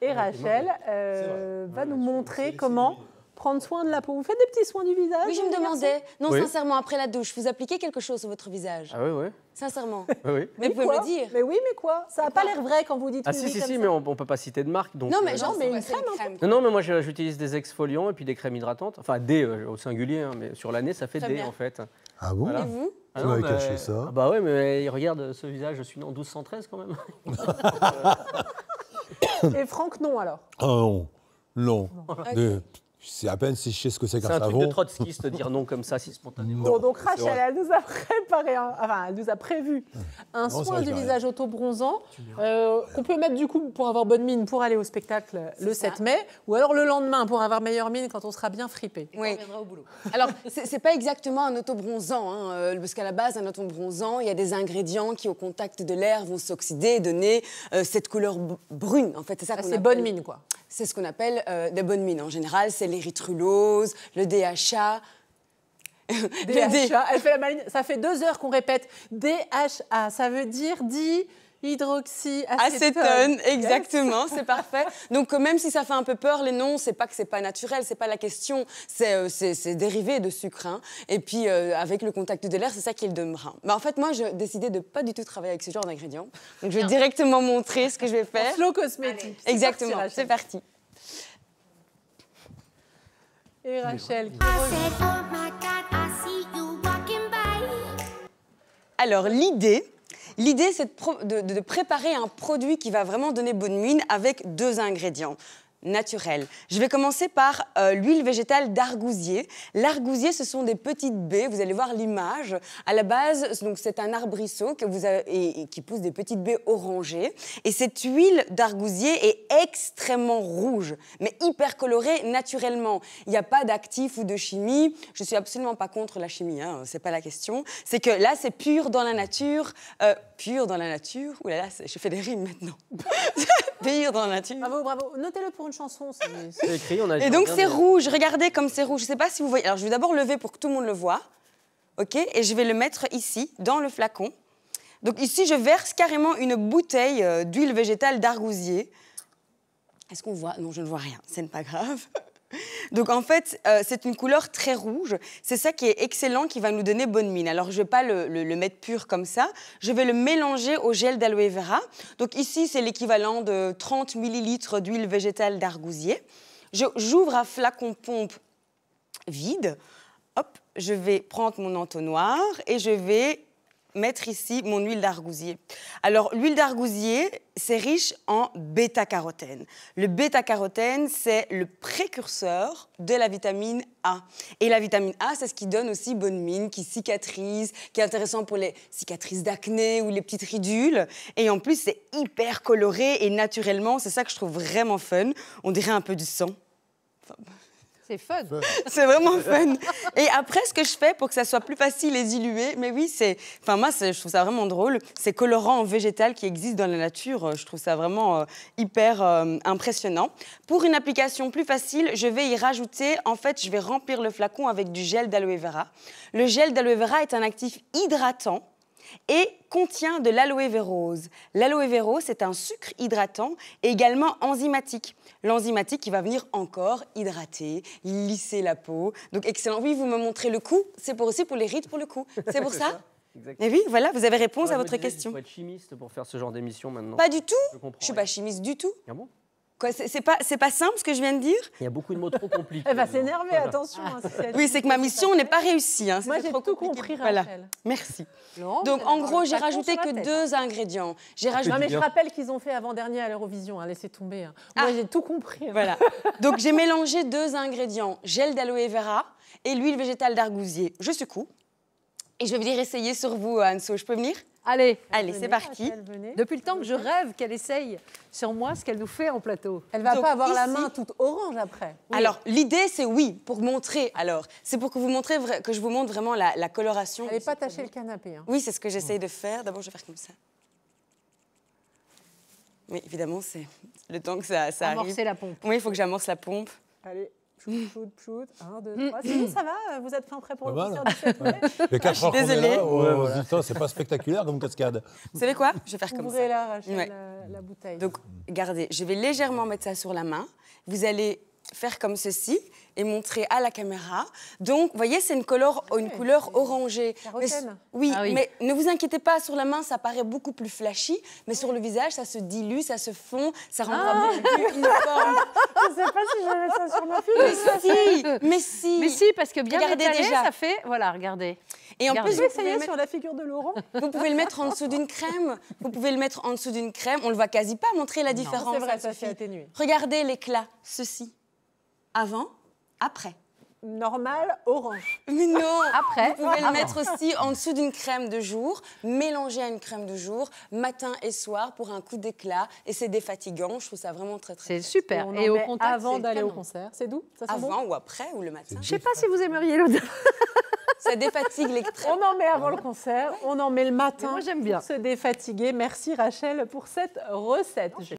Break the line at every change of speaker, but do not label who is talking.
Et Rachel euh, va nous montrer comment prendre soin de la peau. Vous faites des petits soins du visage
Oui, je me demandais. Non,
Oui.
sincèrement, après la douche, vous appliquez quelque chose sur votre visage?
Ah oui, oui.
Sincèrement.
oui, oui.
Mais vous pouvez me le dire.
Mais oui, mais quoi? Ça n'a pas l'air vrai quand vous dites
Ah si, si, si, mais on, on peut pas citer de marque. Donc,
Non, mais
euh,
genre,
mais une
quoi, c'est
crème,
Non, non, mais moi j'utilise des exfoliants et puis des crèmes hydratantes. Enfin, des euh, au singulier, hein, mais sur l'année ça fait
Très
des
bien.
en fait.
Ah bon?
Voilà.
Et vous?
Ah
Tu
non, mais-
caché ça?
Ah bah ouais, mais regarde ce visage, je suis né en 1213 quand même.
Et Franck, non alors
Ah non, non. C'est à peine si je sais ce que c'est
C'est
qu'un
un truc de
savon.
trotskiste de dire non comme ça si spontanément.
Bon, donc
c'est
Rachel, elle nous a préparé, un- enfin, elle nous a prévu un
Non, c'est
soin du visage auto-bronzant euh, qu'on peut mettre du coup pour avoir bonne mine pour aller au spectacle le
ça.
7 mai, ou alors le lendemain pour avoir meilleure mine quand on sera bien fripé.
Oui. Alors, c'est c'est pas exactement un autobronzant, hein, euh, parce qu'à la base, un autobronzant, il y a des ingrédients qui, au contact de l'air, vont s'oxyder et donner euh, cette couleur brune. En fait, c'est ça
Ah,
qu'on
C'est bonne mine quoi.
C'est ce qu'on appelle euh, des bonnes mines. En général, c'est l'érythrulose, le DHA. Le D-
DHA, elle fait la maline. Ça fait deux heures qu'on répète DHA, ça veut dire dihydroxyacétone.
Acétone, exactement, c'est parfait. Donc euh, même si ça fait un peu peur, les noms, c'est pas que c'est pas naturel, c'est pas la question, c'est euh, c'est- c'est dérivé de sucre. hein. Et puis euh, avec le contact de l'air, c'est ça qui est le demeure. Mais en fait, moi, j'ai décidé de pas du tout travailler avec ce genre d'ingrédients. Donc je vais directement montrer ce que je vais faire.
Slow cosmétique.
Exactement, c'est parti.
Et Rachel, qui
I said, Oh.
Alors l'idée, l'idée c'est de, pro- de- de préparer un produit qui va vraiment donner bonne mine avec deux ingrédients naturels. Je vais commencer par euh, l'huile végétale d'argousier. L'argousier, ce sont des petites baies. Vous allez voir l'image. À la base, c'est un arbrisseau qui pousse des petites baies orangées. Et cette huile d'argousier est extrêmement rouge, mais hyper colorée naturellement. Il n'y a pas d'actif ou de chimie. Je suis absolument pas contre la chimie, hein, c'est pas la question. C'est que là, c'est pur dans la nature. Euh, pur dans la nature? Ouh là là, je fais des rimes maintenant. pur dans la nature.
Bravo, bravo. Notez-le pour une chanson. c'est-
écrit, on a
Et donc c'est rouge, regardez comme c'est rouge. Je ne sais pas si vous voyez. Alors je vais d'abord lever pour que tout le monde le voit. OK Et je vais le mettre ici, dans le flacon. Donc ici, je verse carrément une bouteille euh, d'huile végétale d'argousier. Est-ce qu'on voit? Non, je ne vois rien. Ce n'est pas grave. Donc en fait, euh, c'est une couleur très rouge. C'est ça qui est excellent, qui va nous donner bonne mine. Alors je ne vais pas le, mettre pur comme ça. Je vais le mélanger au gel d'aloe vera. Donc ici, c'est l'équivalent de 30 millilitres d'huile végétale d'argousier. J'ouvre un flacon pompe vide. Hop, je vais prendre mon entonnoir et je vais mettre ici mon huile d'argousier. Alors, l'huile d'argousier, c'est riche en bêta-carotène. Le bêta-carotène, c'est le précurseur de la vitamine A. Et la vitamine A, c'est ce qui donne aussi bonne mine, qui cicatrise, qui est intéressant pour les cicatrices d'acné ou les petites ridules. Et en plus, c'est hyper coloré et naturellement, c'est ça que je trouve vraiment fun. On dirait un peu du sang.
C'est fun.
C'est vraiment fun. Et après, ce que je fais pour que ça soit plus facile et dilué, mais oui, c'est. Enfin, moi, je trouve ça vraiment drôle. Ces colorants végétal qui existent dans la nature, je trouve ça vraiment euh, hyper euh, impressionnant. Pour une application plus facile, je vais y rajouter, en fait, je vais remplir le flacon avec du gel d'aloe vera. Le gel d'aloe vera est un actif hydratant et contient de l'aloe vérose. L'aloe vérose, c'est un sucre hydratant et également enzymatique. L'enzymatique qui va venir encore hydrater, lisser la peau. Donc excellent. Oui, vous me montrez le cou. C'est pour aussi pour les rides pour le cou. C'est pour ça
Exactement.
Et oui, voilà, vous avez réponse
Ouais,
à votre
disais,
question.
Il faut être chimiste pour faire ce genre d'émission maintenant.
Pas du tout.
Je
Je suis pas chimiste du tout.
Ah bon?
C'est c'est pas, c'est pas simple ce que je viens de dire?
Il y a beaucoup de mots trop compliqués.
Elle va s'énerver, attention. hein, si
Oui, c'est que ma mission n'est pas réussie. hein.
Moi, j'ai
trop
tout
compliqué.
compris,
Voilà.
Rachel.
Merci.
Non,
Donc, en gros, j'ai rajouté que
tête.
deux ingrédients. J'ai rajouté
Non, mais je rappelle qu'ils ont fait avant-dernier à l'Eurovision. Hein, laissez tomber. hein. Moi,
Ah.
j'ai tout compris. hein.
Voilà. Donc j'ai mélangé deux ingrédients, gel d'aloe vera et l'huile végétale d'argousier. Je secoue. Et je vais venir essayer sur vous, Anso. Je peux venir?
Allez,
Allez, c'est parti.
Depuis le temps que je rêve qu'elle essaye sur moi ce qu'elle nous fait en plateau.
Elle va
Donc,
pas avoir la main toute orange après.
Alors, l'idée, c'est oui, pour montrer. Alors, c'est pour que, vous montrez que je vous montre vraiment la, la coloration.
Elle n'est pas tachée le canapé. hein.
Oui, c'est ce que j'essaye de faire. D'abord, je vais faire comme ça. Oui, évidemment, c'est le temps que ça, ça arrive.
Amorcer la pompe.
Oui, il faut que j'amorce la pompe.
Allez. Pchout, pchout, pchout. Un, deux, trois. C'est bon, ça va Vous êtes fin prêt pour
Pas
le concert du 7 mai
Les 4 heures qu'on est
désolée.
là,
Ouais, voilà.
putain, c'est pas spectaculaire comme cascade.
Vous savez quoi? Je vais faire comme ça.
Ouvrez-la, Rachel,
Ouais.
la, la bouteille.
Donc, regardez, je vais légèrement mettre ça sur la main. Vous allez faire comme ceci et montrer à la caméra. Donc, vous voyez, c'est une couleur, une couleur orangée. Mais- oui,
Ah oui.
mais ne vous inquiétez pas, sur la main, ça paraît beaucoup plus flashy, mais sur le visage, ça se dilue, ça se fond, ça rendra
Ah.
beaucoup plus uniforme.
je sais pas si je vais mettre ça sur ma fille.
mais si, mais si.
Mais si, parce que bien
Regardez
étalé,
déjà.
ça fait. Voilà, regardez.
Et en
Regardez.
plus,
Vous
pouvez, mettre,
sur la figure de Laurent
vous pouvez le mettre en dessous d'une crème. Vous pouvez le mettre en dessous d'une crème. On le voit quasi pas. Montrer la différence.
C'est vrai, ça s'est atténué.
Regardez l'éclat, ceci. Avant, après.
Normal, orange.
Mais non
Après,
Vous pouvez le mettre aussi en dessous d'une crème de jour, mélanger à une crème de jour, matin et soir pour un coup d'éclat. Et c'est défatigant. Je trouve ça vraiment très très
C'est super. Et
en
au contact,
avant d'aller au concert. C'est doux? Ça
Avant
bon?
ou après ou le matin.
Je sais pas si vous aimeriez l'odeur.
Ça défatigue les crèmes.
On en met avant le concert, on en met le matin.
Mais moi, j'aime bien.
Pour se défatiguer. Merci Rachel pour cette recette.